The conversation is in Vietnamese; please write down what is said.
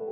you